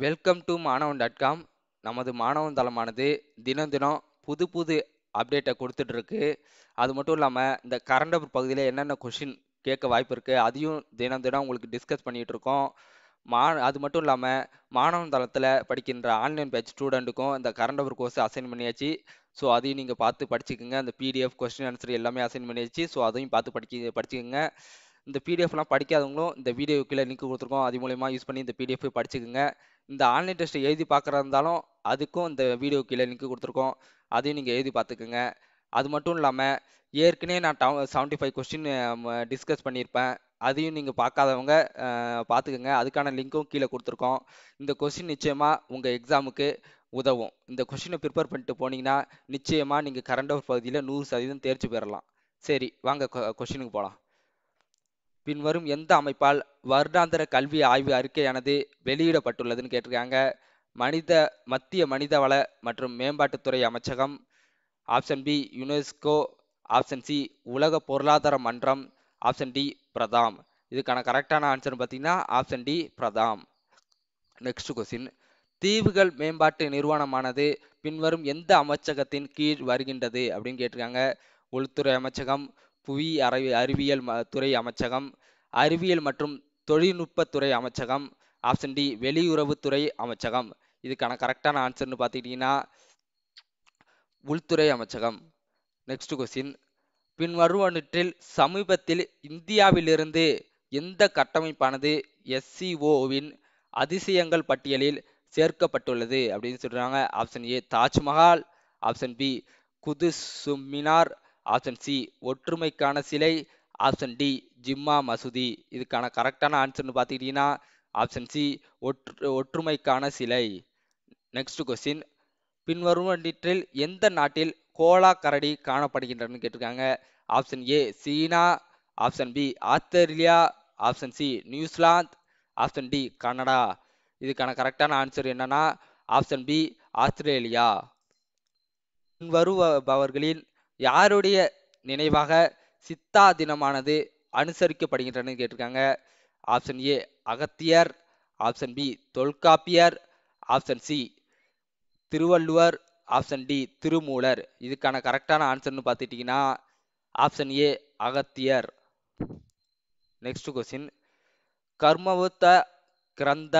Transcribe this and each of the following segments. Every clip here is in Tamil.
Welcome to Manavan dot com நமது மாணவன் தளமானது தினம் தினம் புது புது அப்டேட்டை கொடுத்துட்ருக்கு. அது மட்டும் இல்லாமல் இந்த கரண்ட் அஃபர் பகுதியில் என்னென்ன கொஷின் கேட்க வாய்ப்பு இருக்குது அதையும் தினம் தினம் உங்களுக்கு டிஸ்கஸ் பண்ணிகிட்டு இருக்கோம். மா அது மட்டும் இல்லாமல் மாணவன் தளத்தில் படிக்கின்ற ஆன்லைன் பேட்ச் ஸ்டூடெண்ட்டுக்கும் இந்த கரண்ட் அஃபர் கோர்ஸ் அசைன் பண்ணியாச்சு. ஸோ அதையும் நீங்கள் பார்த்து படிச்சுக்கோங்க. அந்த பிடிஎஃப் கொஸ்டின் ஆன்சர் எல்லாமே அசைன் பண்ணியாச்சு. ஸோ அதையும் பார்த்து படிக்க படிச்சுக்கோங்க. இந்த பிடிஎஃப்லாம் படிக்காதவங்களும் இந்த வீடியோ கீழே லிங்க் கொடுத்துருக்கோம். அது மூலயமா யூஸ் பண்ணி இந்த பிடிஎஃப் படிச்சுக்கோங்க. இந்த ஆன்லைன் டெஸ்ட் எழுதி பார்க்குறதா இருந்தாலும் அதுக்கும் இந்த வீடியோ கீழே லிங்க் கொடுத்துருக்கோம். அதையும் நீங்கள் எழுதி பார்த்துக்குங்க. அது மட்டும் இல்லாமல் ஏற்கனவே நான் டவு செவன்ட்டி ஃபைவ் கொஸ்டின் டிஸ்கஸ் பண்ணியிருப்பேன். அதையும் நீங்கள் பார்க்காதவங்க பார்த்துக்குங்க. அதுக்கான லிங்க்கும் கீழே கொடுத்துருக்கோம். இந்த கொஸ்டின் நிச்சயமாக உங்கள் எக்ஸாமுக்கு உதவும். இந்த கொஷினை ப்ரிப்பேர் பண்ணிட்டு போனீங்கன்னா நிச்சயமாக நீங்கள் கரண்ட் அஃபேர் பகுதியில் நூறு சதவீதம் தேர்ச்சி பெறலாம். சரி வாங்க கொஷினுக்கு போகலாம் பின்வரும் எந்த அமைப்பால் வருடாந்திர கல்வி ஆய்வு அறிக்கையானது வெளியிடப்பட்டுள்ளதுன்னு கேட்டிருக்காங்க. மனித மத்திய மனிதவள மற்றும் மேம்பாட்டுத்துறை அமைச்சகம் option B UNESCO option C உலக பொருளாதார மன்றம் ஆப்ஷன் டி பிரதாம். இதுக்கான கரெக்டான ஆன்சர் பார்த்தீங்கன்னா option D Pratham. Next question தீவுகள் மேம்பாட்டு நிறுவனமானது பின்வரும் எந்த அமைச்சகத்தின் கீழ் வருகின்றது அப்படின்னு கேட்டிருக்காங்க. உள்துறை அமைச்சகம் புவி அறி அறிவியல் துறை அமைச்சகம் அறிவியல் மற்றும் தொழில்நுட்பத்துறை அமைச்சகம் ஆப்ஷன் டி வெளியுறவுத்துறை அமைச்சகம். இதுக்கான கரெக்டான ஆன்சர்னு பார்த்துக்கிட்டிங்கன்னா உள்துறை அமைச்சகம். நெக்ஸ்ட் கொஸ்டின் பின்வருவனற்றில் சமீபத்தில் இந்தியாவிலிருந்து எந்த கட்டமைப்பானது எஸ்சிஓவின் அதிசயங்கள் பட்டியலில் சேர்க்கப்பட்டுள்ளது அப்படின்னு சொல்றாங்க. Option A Taj Mahal. Option B Qutub Minar option C ஒற்றுமைக்கான சிலை. ஆப்ஷன் டி ஜிம்மா மசூதி. இதுக்கான கரெக்டான ஆன்சர்னு பார்த்துக்கிட்டிங்கன்னா ஆப்ஷன் சி ஒற்று ஒற்றுமைக்கான சிலை. நெக்ஸ்ட் கொஸ்டின் பின்வருவற்றில் எந்த நாட்டில் கோலா கரடி காணப்படுகின்றன கேட்டிருக்காங்க. Option A China. Option B Australia. Option C New Zealand. Option D Canada. இதுக்கான கரெக்டான ஆன்சர் என்னன்னா ஆப்ஷன் பி ஆஸ்திரேலியா. பின்வருபவர்களின் யாருடைய நினைவாக சித்தா தினமானது அனுசரிக்கப்படுகின்றன கேட்டிருக்காங்க? Option A Agathiyar. Option B Tholkappiyar. Option C Thiruvalluvar. Option D Thirumoolar. இதுக்கான கரெக்டான ஆன்சர்னு பார்த்துட்டிங்கன்னா option A Agathiyar. Next question Karmayoddha Granth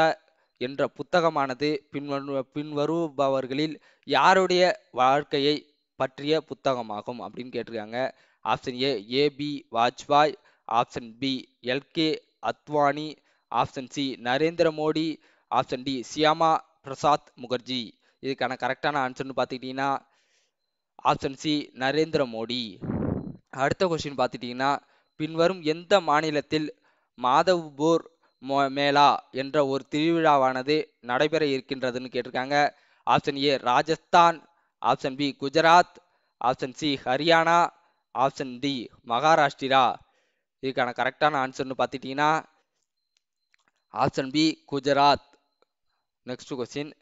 என்ற புத்தகமானது பின்வரு பின்வருபவர்களில் யாருடைய வாழ்க்கையை பற்றிய புத்தகமாகும் அப்படின்னு கேட்டிருக்காங்க. Option A A B Vajpayee option B L K Advani option C Narendra Modi option D Syama Prasad Mukherjee இதுக்கான கரெக்டான ஆன்சர்னு பார்த்துக்கிட்டிங்கன்னா ஆப்ஷன் சி நரேந்திர மோடி அடுத்த கொஸ்டின் பார்த்துட்டிங்கன்னா பின்வரும் எந்த மாநிலத்தில் மாதவ்பூர் மேளா என்ற ஒரு திருவிழாவானது நடைபெற இருக்கின்றதுன்னு கேட்டிருக்காங்க. Option A Rajasthan option B Gujarat option C Haryana option D Maharashtra. இதுக்கான கரெக்டான ஆன்சர்னு பார்த்துட்டிங்கன்னா option B Gujarat. Next question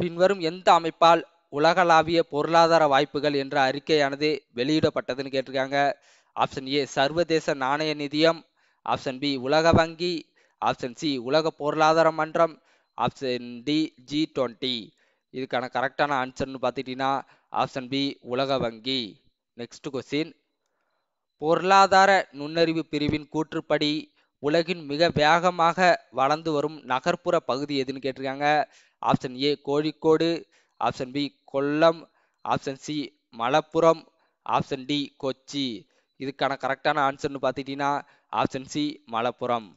பின்வரும் எந்த அமைப்பால் உலகளாவிய பொருளாதார வாய்ப்புகள் என்ற அறிக்கையானது வெளியிடப்பட்டதுன்னு கேட்டிருக்காங்க. ஆப்ஷன் ஏ சர்வதேச நாணய நிதியம் ஆப்ஷன் பி உலக வங்கி ஆப்ஷன் சி உலக பொருளாதார மன்றம் ஆப்ஷன் டி ஜி டுவெண்ட்டி. இதுக்கான கரெக்டான ஆன்சர்னு பார்த்துட்டிங்கன்னா ஆப்ஷன் பி உலக வங்கி. நெக்ஸ்ட் கொஸ்டின் பொருளாதார நுண்ணறிவு பிரிவின் கூற்றுப்படி உலகின் மிக வேகமாக வளர்ந்து வரும் நகர்ப்புற பகுதி எதுன்னு கேட்டிருக்காங்க? Option A Kozhikode. Option B Kollam. Option C Malappuram. Option D Kochi. இதுக்கான கரெக்டான ஆன்சர்னு பார்த்துக்கிட்டிங்கன்னா option C Malappuram.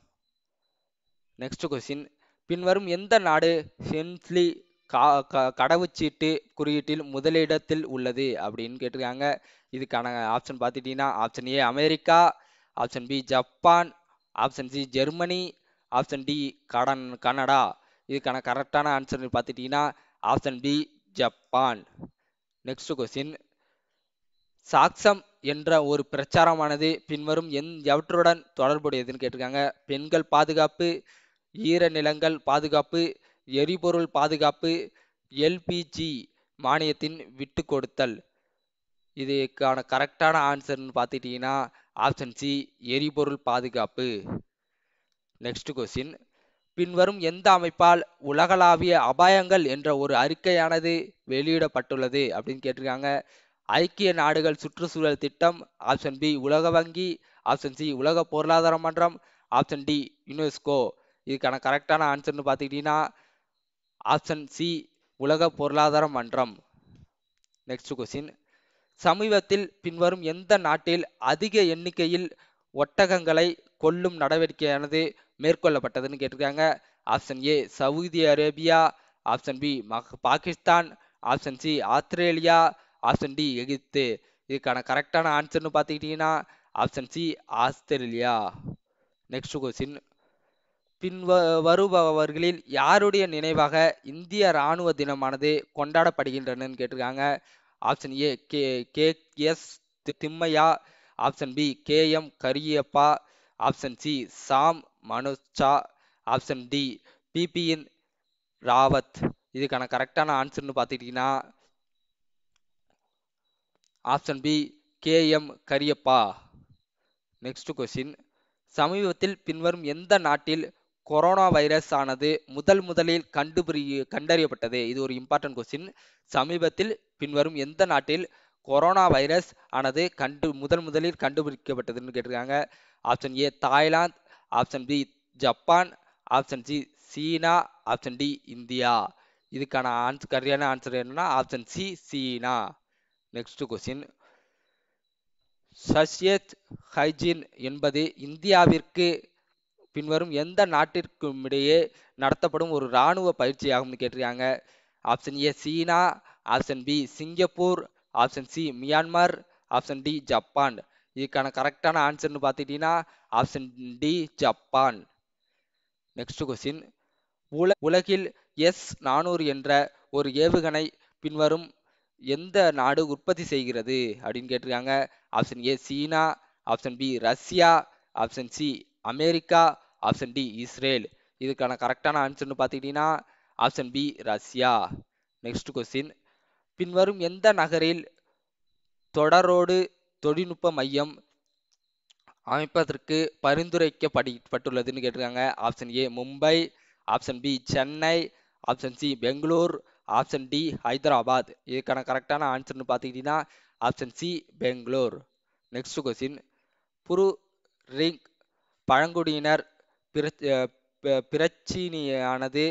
Next question பின்வரும் எந்த நாடு ஹென்ஸ்லி கா கடவுச்சீட்டு குறியீட்டில் முதலிடத்தில் உள்ளது அப்படின்னு கேட்டிருக்காங்க. இதுக்கான ஆப்ஷன் பார்த்துட்டீங்கன்னா option A America option B Japan option C Germany option D கடன் கனடா. இதுக்கான கரெக்டான ஆன்சர் பார்த்துட்டிங்கன்னா option B Japan. Next question Saksham என்ற ஒரு பிரச்சாரமானது பின்வரும் எந் எவற்றுடன் தொடர்புடையதுன்னு கேட்டிருக்காங்க. பெண்கள் பாதுகாப்பு ஈரநிலங்கள் பாதுகாப்பு எரிபொருள் பாதுகாப்பு எல்பிஜி மானியத்தின் விட்டு கொடுத்தல். இதுக்கான கரெக்டான ஆன்சர்னு பார்த்துட்டிங்கன்னா ஆப்ஷன் சி எரிபொருள் பாதுகாப்பு. நெக்ஸ்ட் கொஸ்டின் பின்வரும் எந்த அமைப்பால் உலகளாவிய அபாயங்கள் என்ற ஒரு அறிக்கையானது வெளியிடப்பட்டுள்ளது அப்படின்னு கேட்டிருக்காங்க. ஐக்கிய நாடுகள் சுற்றுச்சூழல் திட்டம் ஆப்ஷன் பி உலக வங்கி ஆப்ஷன் சி உலக பொருளாதார மன்றம் ஆப்ஷன் டி யுனெஸ்கோ இதுக்கான கரெக்டான ஆன்சர்னு பார்த்துக்கிட்டீங்கன்னா ஆப்ஷன் சி உலக பொருளாதார மன்றம். நெக்ஸ்ட் கொஸ்டின் சமீபத்தில் பின்வரும் எந்த நாட்டில் அதிக எண்ணிக்கையில் ஒட்டகங்களை கொல்லும் நடவடிக்கையானது மேற்கொள்ளப்பட்டதுன்னு கேட்டிருக்காங்க. Option A Saudi Arabia option B Pakistan. Option C Australia option D Egypt. இதுக்கான கரெக்டான ஆன்சர்னு பார்த்துக்கிட்டிங்கன்னா option C Australia next question பின் வருபவர்களில் யாருடைய நினைவாக இந்திய இராணுவ தினமானது கொண்டாடப்படுகின்றனன்னு கேட்டிருக்காங்க. Option A K K S Thimayya. Option B K M Cariappa. Option C Sam Manekshaw option D Bipin Rawat. இதுக்கான கரெக்டான ஆன்சர்னு பார்த்துக்கிட்டிங்கன்னா option B K M Cariappa. Next question சமீபத்தில் பின்வரும் எந்த நாட்டில் கொரோனா வைரஸ் ஆனது முதல் முதலில் கண்டுபிடி கண்டறியப்பட்டது. இது ஒரு இம்பார்ட்டன்ட் கொஸ்டின் சமீபத்தில் பின்வரும் எந்த நாட்டில் கொரோனா வைரஸ் ஆனது கண்டு முதல் முதலில் கண்டுபிடிக்கப்பட்டதுன்னு கேட்டிருக்காங்க. Option A Thailand. Option B Japan. Option C China. Option D India. இதுக்கான ஆன்சர் கரியான ஆன்சர் என்னன்னா option C China. Next question சஷ்யத் ஹைஜீன் என்பது இந்தியாவிற்கு பின்வரும் எந்த நாட்டிற்கும் இடையே நடத்தப்படும் ஒரு இராணுவ பயிற்சியாகும்னு கேட்டிருக்காங்க. Option A China. Option B Singapore. Option C Myanmar. Option D Japan. இதுக்கான கரெக்டான ஆன்சர்னு பார்த்துக்கிட்டீங்கன்னா option D Japan. Next question உல உலகில் எஸ் நானூறு என்ற ஒரு ஏவுகணை பின்வரும் எந்த நாடு உற்பத்தி செய்கிறது அப்படின்னு கேட்டிருக்காங்க. Option A China. Option B Russia. Option C America option D Israel. இதுக்கான கரெக்டான ஆன்சர்னு பார்த்துக்கிட்டீங்கன்னா option B Russia. Next question பின்வரும் எந்த நகரில் தொடரோடு தொழில்நுட்ப மையம் அமைப்பதற்கு பரிந்துரைக்கப்பட்டுள்ளதுன்னு கேட்டிருக்காங்க? Option A Mumbai. Option B Chennai. Option C Bangalore. Option D Hyderabad. இதுக்கான கரெக்டான ஆன்சர்னு பார்த்துக்கிட்டிங்கன்னா option C Bangalore. Next question Bru Reang பழங்குடியினர் பிரச்சினையானது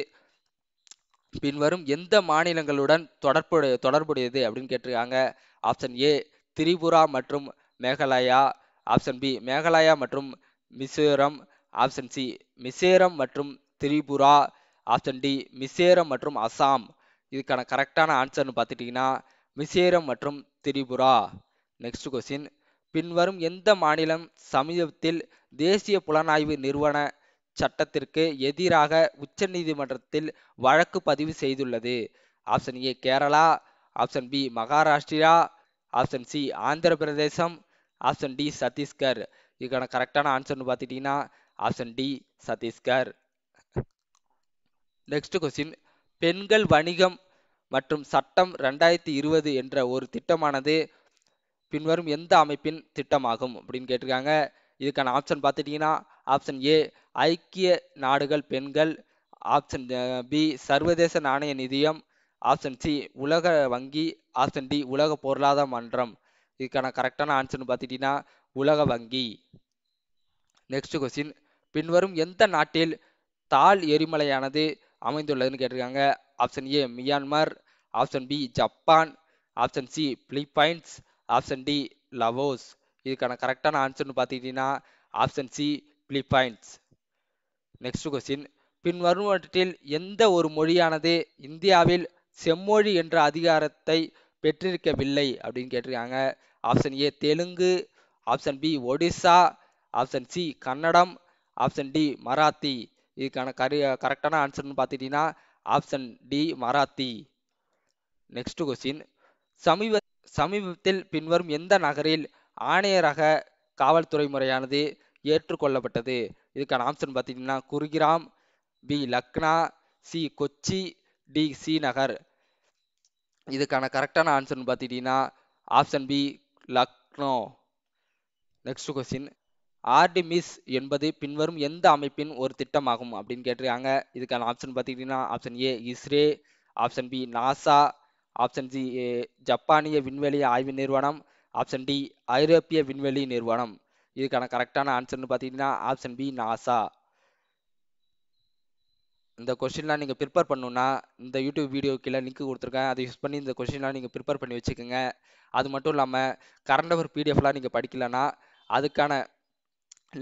பின்வரும் எந்த மாநிலங்களுடன் தொடர்புடைய தொடர்புடையது அப்படின்னு கேட்டிருக்காங்க. ஆப்ஷன் ஏ திரிபுரா மற்றும் மேகாலயா. ஆப்ஷன் பி மேகாலயா மற்றும் மிசோரம். ஆப்ஷன் சி மிசேரம் மற்றும் திரிபுரா. ஆப்ஷன் டி மிசேரம் மற்றும் அசாம். இதுக்கான கரெக்டான ஆன்சர்னு பார்த்துட்டிங்கன்னா மிசேரம் மற்றும் திரிபுரா. நெக்ஸ்ட் கொஸ்டின் பின்வரும் எந்த மாநிலம் சமீபத்தில் தேசிய புலனாய்வு நிறுவன சட்டத்திற்கு எதிராக உச்சநீதிமன்றத்தில் வழக்கு பதிவு செய்துள்ளது? Option A Kerala. Option B Maharashtra. Option C Andhra Pradesh option D Chhattisgarh. இதுக்கான கரெக்டான ஆன்சர்னு பார்த்துட்டிங்கன்னா option D Chhattisgarh. Next question. பெண்கள் வணிகம் மற்றும் சட்டம் ரெண்டாயிரத்தி இருபது என்ற ஒரு திட்டமானது பின்வரும் எந்த அமைப்பின் திட்டமாகும் அப்படின்னு கேட்டிருக்காங்க. இதுக்கான ஆப்ஷன் பார்த்துட்டிங்கன்னா ஆப்ஷன் ஏ ஐக்கிய நாடுகள் பெண்கள் ஆப்ஷன் பி சர்வதேச நாணய நிதியம் ஆப்ஷன் சி உலக வங்கி ஆப்ஷன் டி உலக பொருளாதார மன்றம். இதுக்கான கரெக்டான ஆன்சர்னு பார்த்துட்டிங்கன்னா உலக வங்கி. நெக்ஸ்ட் கொஸ்டின் பின்வரும் எந்த நாட்டில் தால் எரிமலையானது அமைந்துள்ளதுன்னு கேட்டிருக்காங்க. Option A Myanmar option B Japan option C Philippines option D Laos. இதுக்கான கரெக்டான ஆன்சர்னு பார்த்துக்கிட்டிங்கன்னா option C Philippines next question பின்வருவற்றில் எந்த ஒரு மொழியானது இந்தியாவில் செம்மொழி என்ற அதிகாரத்தை பெற்றிருக்கவில்லை அப்படின்னு கேட்டிருக்காங்க. Option A Telugu. Option B Odisha. Option C Kannada. Option D Marathi. இதுக்கான கரு கரெக்டான ஆன்சர்னு பார்த்துட்டிங்கன்னா option D Marathi. Next question சமீப சமீபத்தில் பின்வரும் எந்த நகரில் ஆணையரக காவல்துறை முறையானது ஏற்றுக்கொள்ளப்பட்டது? இதுக்கான ஆப்ஷன் பார்த்தீங்கன்னா Gurugram B Lucknow C Kochi D C நகர். இதுக்கான கரெக்டான ஆன்சர்னு பார்த்துக்கிட்டிங்கன்னா option B Lucknow. Next question Artemis என்பது பின்வரும் எந்த அமைப்பின் ஒரு திட்டமாகும் அப்படின்னு கேட்டிருக்காங்க. இதுக்கான ஆப்ஷன் பார்த்துக்கிட்டிங்கன்னா option A ISRO option B NASA option C ஜப்பானிய விண்வெளி ஆய்வு நிறுவனம். ஆப்ஷன் டி ஐரோப்பிய விண்வெளி நிறுவனம். இதுக்கான கரெக்டான ஆன்சர்னு பார்த்தீங்கன்னா ஆப்ஷன் பி நாசா இந்த கொஷின்லாம் நீங்கள் ப்ரிப்பேர் பண்ணணுன்னா இந்த யூடியூப் வீடியோ கீழே லிங்க் கொடுத்துருக்கேன். அதை யூஸ் பண்ணி இந்த கொஷின்லாம் நீங்கள் ப்ரிப்பேர் பண்ணி வச்சுக்கோங்க. அது மட்டும் இல்லாமல் கரண்ட் அவர் பிடிஎஃப்லாம் நீங்கள் படிக்கலைன்னா அதுக்கான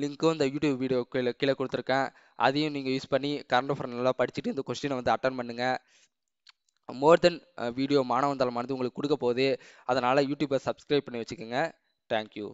லிங்க்கும் இந்த யூடியூப் வீடியோ கீழே கீழே கொடுத்துருக்கேன். அதையும் நீங்கள் யூஸ் பண்ணி கரண்ட் அஃபர் நல்லா படிச்சுட்டு இந்த கொஸ்டினை வந்து அட்டன் பண்ணுங்கள் மோர் தென் வீடியோ மாணவன் தளமானது உங்களுக்கு கொடுக்க போகுது அதனால் யூடியூப்பை சப்ஸ்கிரைப் பண்ணி வச்சுக்கோங்க. தேங்க்யூ